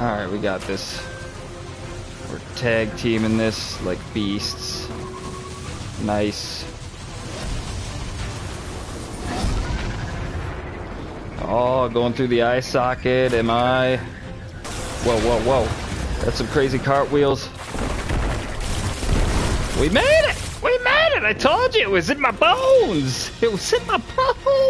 Alright, we got this. We're tag teaming this like beasts. Nice. Oh, going through the eye socket, am I? Whoa, whoa, whoa. That's some crazy cartwheels. We made it! We made it! I told you it was in my bones! It was in my bones!